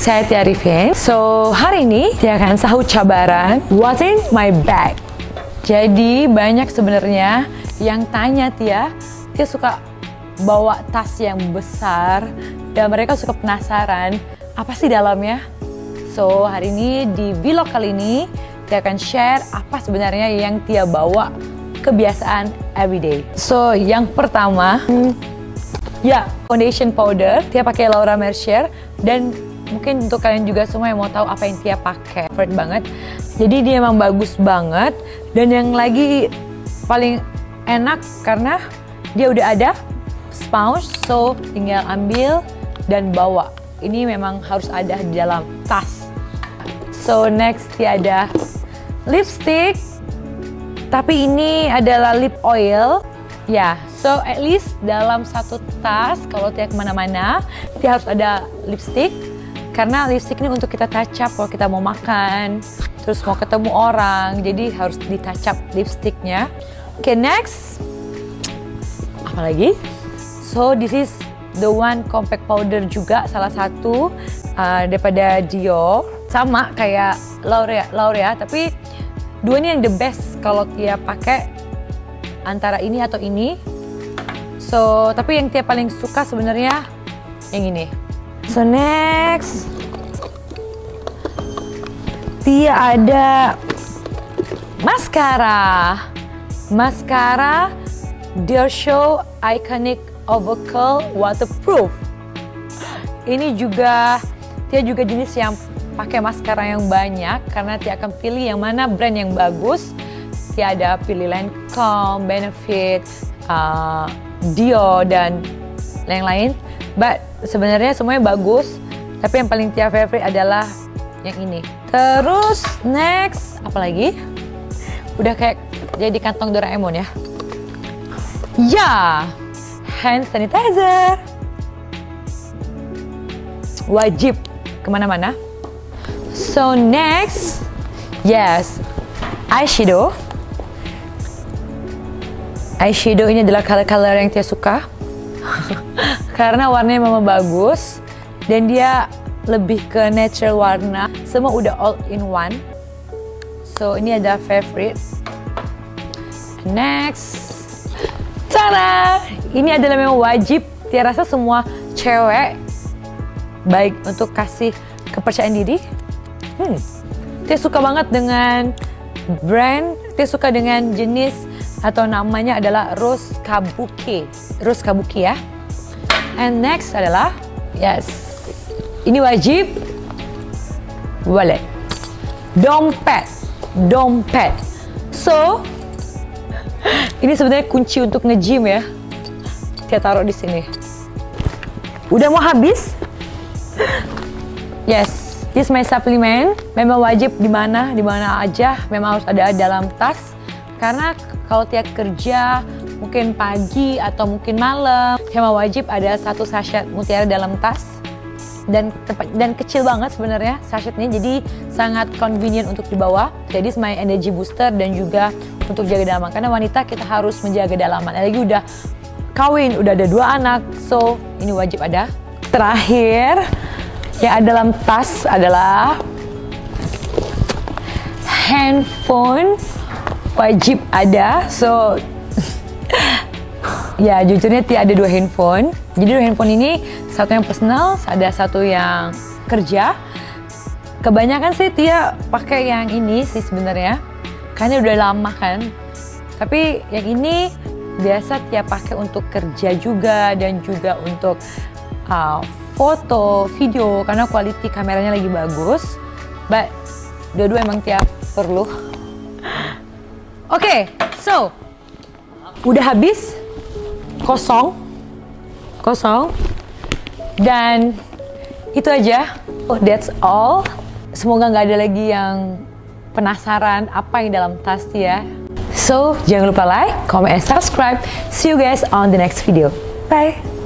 saya Tia Arifin. So, hari ini Tia akan sahut cabaran What's in my bag? Jadi, banyak sebenarnya yang tanya Tia, Tia suka bawa tas yang besar dan mereka suka penasaran apa sih dalamnya. So, hari ini di vlog kali ini Tia akan share apa sebenarnya yang Tia bawa kebiasaan everyday. So, yang pertama, hmm, ya foundation powder. Tia pakai Laura Mercier dan mungkin untuk kalian juga semua yang mau tahu apa yang Tia pakai, favorite banget. Jadi dia emang bagus banget dan yang lagi paling enak karena dia udah ada sponge, so tinggal ambil dan bawa. Ini memang harus ada di dalam tas. So next Tia ada lipstick tapi ini adalah lip oil. Ya, so at least dalam satu tas kalau tiap ke mana-mana, dia harus ada lipstick. Karena lipstick ini untuk kita touch kalau kita mau makan, terus mau ketemu orang, jadi harus di lipsticknya. Oke, okay, next. Apa lagi? So this is the one compact powder juga salah satu uh, daripada Dior. Sama kayak L'Oreal, L'Oreal tapi dua ini yang the best kalau Tia pakai antara ini atau ini so tapi yang Tia paling suka sebenarnya yang ini so next Tia ada maskara maskara Dior Show Iconic Overcurl Waterproof ini juga Tia juga jenis yang pakai maskara yang banyak karena Tia akan pilih yang mana brand yang bagus. Tia ada pilih Lancome, Benefit, uh, Dio dan lain-lain. But sebenarnya semuanya bagus. Tapi yang paling Tia favorite adalah yang ini. Terus next apa lagi? Udah kayak jadi kantong Doraemon ya. Ya, hand sanitizer. Wajib ke mana-mana. So next, yes, eyeshadow. Eyeshadow ini adalah color-color yang Tia suka. Karena warnanya memang bagus dan dia lebih ke natural warna. Semua udah all in one. So ini ada favorite. Next, cara ini adalah memang wajib. Tia rasa semua cewek baik untuk kasih kepercayaan diri hmm, Tia suka banget dengan brand, Tia suka dengan jenis atau namanya adalah Rose Kabuki. Rose Kabuki ya. And next adalah, yes, ini wajib, wallet. Dompet, dompet. So, ini sebenarnya kunci untuk nge-gym ya. Tia taruh di sini. Udah mau habis? Yes, This my supplement memang wajib di mana di mana aja memang harus ada dalam tas karena kalau tiap kerja mungkin pagi atau mungkin malam. Memang wajib ada satu sachet mutiara dalam tas. Dan dan kecil banget sebenarnya sachetnya jadi sangat convenient untuk dibawa. Jadi my energy booster dan juga untuk jaga dalaman. Karena wanita kita harus menjaga dalaman. Lagi udah kawin udah ada dua anak. So ini wajib ada. Terakhir yang ada dalam tas adalah handphone. Wajib ada. So ya jujurnya Tia ada dua handphone. Jadi dua handphone ini satu yang personal, ada satu yang kerja. Kebanyakan sih Tia pakai yang ini sih sebenarnya. Karena udah lama kan. Tapi yang ini biasa Tia pakai untuk kerja juga dan juga untuk uh, foto, video karena quality kameranya lagi bagus. But dua-dua emang tiap perlu. Oke, okay, so udah habis kosong, kosong dan itu aja. Oh, that's all. Semoga nggak ada lagi yang penasaran apa yang dalam tas ya. So, jangan lupa like, comment, and subscribe. See you guys on the next video. Bye!